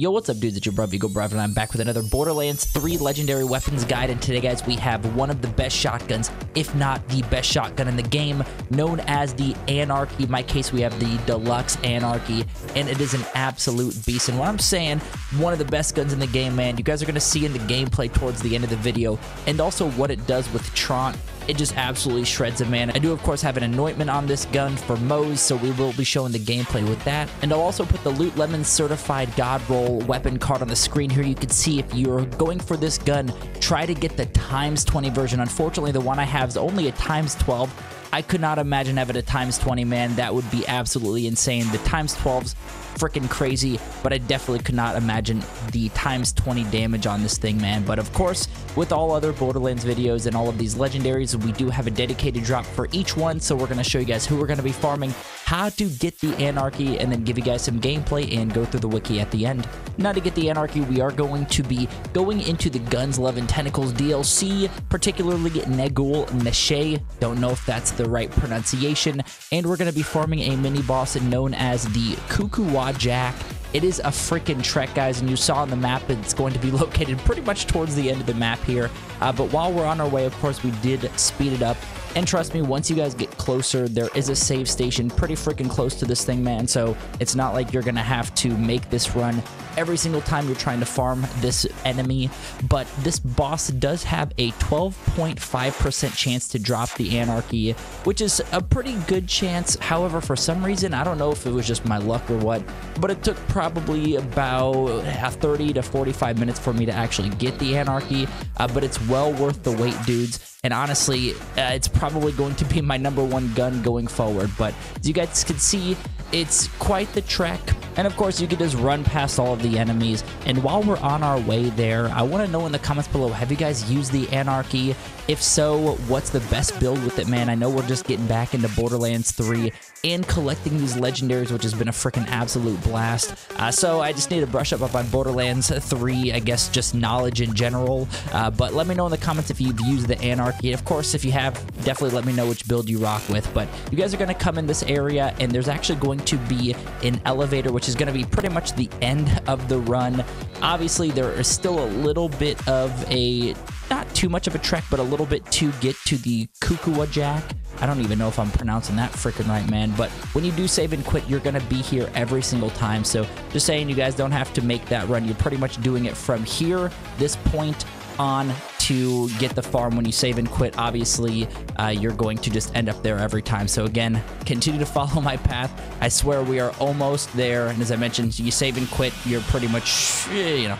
Yo, what's up, dudes? It's your bro EagleBruvva, and I'm back with another Borderlands 3 Legendary Weapons Guide. And today, guys, we have one of the best shotguns, if not the best shotgun in the game, known as the Anarchy. In my case, we have the Deluxe Anarchy, and it is an absolute beast. And what I'm saying, one of the best guns in the game, man. You guys are going to see in the gameplay towards the end of the video, and also what it does with Traunt it just absolutely shreds a man. I do, of course, have an anointment on this gun for Moze, so we will be showing the gameplay with that. And I'll also put the Loot Lemon Certified God Roll weapon card on the screen here. You can see if you're going for this gun, try to get the times 20 version. Unfortunately, the one I have is only a times 12. I could not imagine having a times 20, man. That would be absolutely insane. The times 12's freaking crazy, but I definitely could not imagine the times 20 damage on this thing, man. But of course, with all other Borderlands videos and all of these legendaries, we do have a dedicated drop for each one. So we're going to show you guys who we're going to be farming, how to get the Anarchy, and then give you guys some gameplay and go through the wiki at the end. Now to get the Anarchy, we are going to be going into the Guns, Love, and Tentacles DLC, particularly Negul Neshai. Don't know if that's the right pronunciation. And we're going to be farming a mini boss known as the Kukuwa Jack. It is a freaking trek, guys, and you saw on the map it's going to be located pretty much towards the end of the map here. Uh, but while we're on our way, of course, we did speed it up. And trust me, once you guys get closer, there is a save station pretty freaking close to this thing, man. So it's not like you're going to have to make this run every single time you're trying to farm this enemy. But this boss does have a 12.5% chance to drop the Anarchy, which is a pretty good chance. However, for some reason, I don't know if it was just my luck or what, but it took probably about 30 to 45 minutes for me to actually get the Anarchy. Uh, but it's well worth the wait, dudes. And honestly, uh, it's probably going to be my number one gun going forward. But as you guys can see, it's quite the trek. And of course, you can just run past all of the enemies. And while we're on our way there, I want to know in the comments below, have you guys used the Anarchy? If so, what's the best build with it, man? I know we're just getting back into Borderlands 3 and collecting these legendaries, which has been a freaking absolute blast. Uh, so I just need to brush up on Borderlands 3, I guess just knowledge in general. Uh, but let me know in the comments if you've used the Anarchy. Of course, if you have, definitely let me know which build you rock with. But you guys are going to come in this area, and there's actually going to be an elevator, which is going to be pretty much the end of the run. Obviously, there is still a little bit of a not too much of a trek, but a little bit to get to the Kukuwajack. I don't even know if I'm pronouncing that freaking right, man. But when you do save and quit, you're going to be here every single time. So just saying, you guys don't have to make that run. You're pretty much doing it from here, this point on to get the farm when you save and quit obviously uh, you're going to just end up there every time so again continue to follow my path i swear we are almost there and as i mentioned you save and quit you're pretty much you know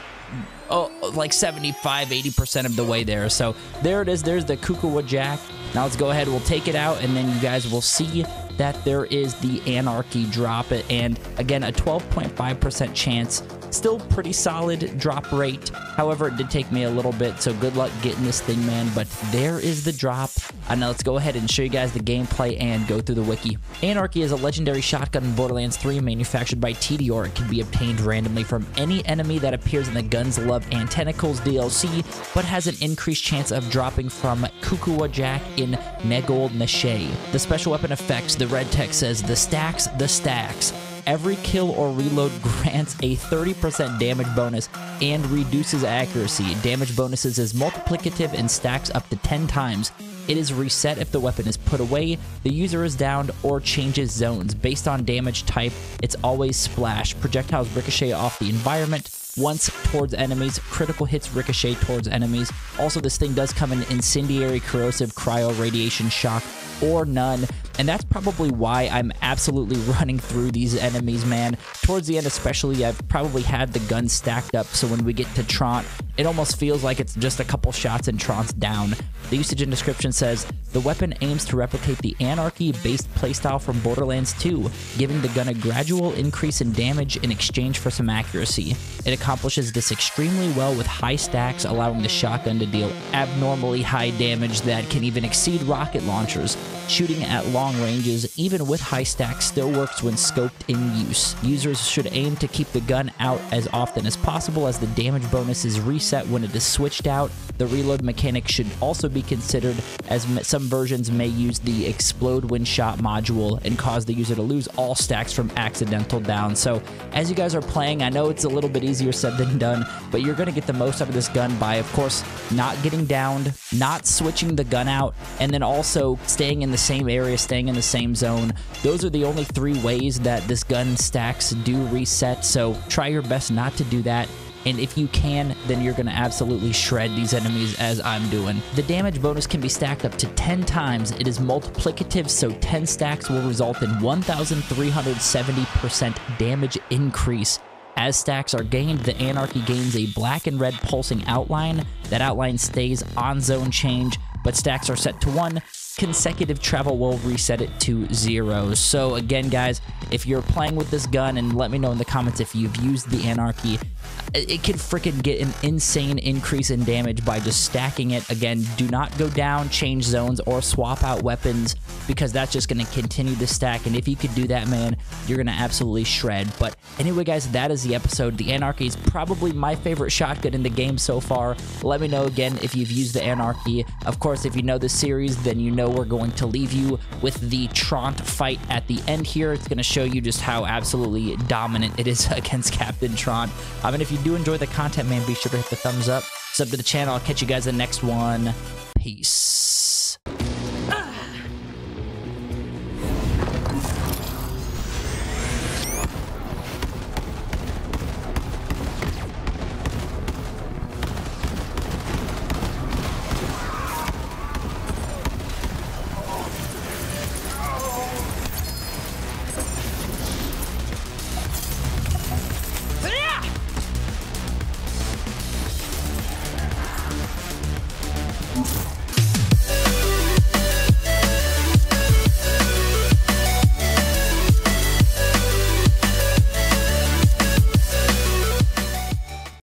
oh, like 75, 80% of the way there. So there it is. There's the Kukuwajack. Now let's go ahead. We'll take it out, and then you guys will see that there is the Anarchy drop it. And again, a 12.5% chance Still pretty solid drop rate. However, it did take me a little bit, so good luck getting this thing, man. But there is the drop. Uh, now let's go ahead and show you guys the gameplay and go through the wiki. Anarchy is a legendary shotgun in Borderlands 3 manufactured by Tediore. It can be obtained randomly from any enemy that appears in the Guns, Love, and Tentacles DLC, but has an increased chance of dropping from Kukuwajack in Negul Neshai. The special weapon effects, the red text says, the stacks, the stacks every kill or reload grants a 30% damage bonus and reduces accuracy. Damage bonuses is multiplicative and stacks up to 10 times. It is reset if the weapon is put away, the user is downed, or changes zones. Based on damage type, it's always splash. Projectiles ricochet off the environment once towards enemies. Critical hits ricochet towards enemies. Also, this thing does come in incendiary, corrosive, cryo, radiation shock, or none. And that's probably why I'm absolutely running through these enemies, man. Towards the end especially, I've probably had the gun stacked up, so when we get to Traunt, it almost feels like it's just a couple shots and Traunt's down. The usage and description says, the weapon aims to replicate the Anarchy-based playstyle from Borderlands 2, giving the gun a gradual increase in damage in exchange for some accuracy. It accomplishes this extremely well with high stacks, allowing the shotgun to deal abnormally high damage that can even exceed rocket launchers. Shooting at long ranges, even with high stacks, still works when scoped in use. Users should aim to keep the gun out as often as possible as the damage bonus is reset when it is switched out. The reload mechanic should also be considered as some versions may use the explode when shot module and cause the user to lose all stacks from accidental down. So as you guys are playing, I know it's a little bit easier said than done, but you're going to get the most out of this gun by, of course, not getting downed, not switching the gun out, and then also staying in the same area, staying in the same zone. Those are the only three ways that this gun stacks do reset, so try your best not to do that. And if you can, then you're going to absolutely shred these enemies as I'm doing. The damage bonus can be stacked up to 10 times. It is multiplicative, so 10 stacks will result in 1,370% damage increase. As stacks are gained, the Anarchy gains a black and red pulsing outline. That outline stays on zone change, but stacks are set to 1, consecutive travel will reset it to zero. So again, guys, if you're playing with this gun, and let me know in the comments if you've used the Anarchy, it can freaking get an insane increase in damage by just stacking it. Again, do not go down, change zones, or swap out weapons because that's just going to continue to stack. And if you could do that, man, you're going to absolutely shred. But anyway, guys, that is the episode. The Anarchy is probably my favorite shotgun in the game so far. Let me know again if you've used the Anarchy. Of course, if you know the series, then you know we're going to leave you with the Traunt fight at the end here. It's going to show you just how absolutely dominant it is against Captain Traunt. I mean, if you do enjoy the content, man, be sure to hit the thumbs up. Sub to the channel. I'll catch you guys in the next one. Peace.